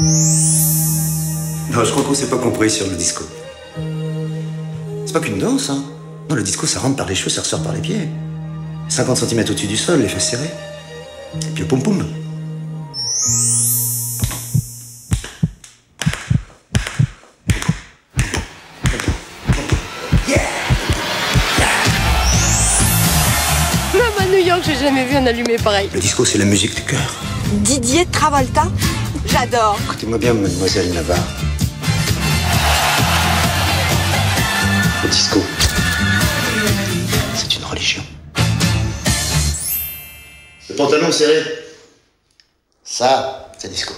Non, je crois qu'on s'est pas compris sur le disco. C'est pas qu'une danse, hein. Non, le disco, ça rentre par les cheveux, ça ressort par les pieds. 50 cm au-dessus du sol, les fesses serrées. Et puis poum poum. Même à New York, j'ai jamais vu un allumé pareil. Le disco, c'est la musique du cœur. Didier Travolta J'adore. Écoutez-moi bien, mademoiselle Navarre. Le disco, c'est une religion. Le pantalon serré, ça, c'est disco.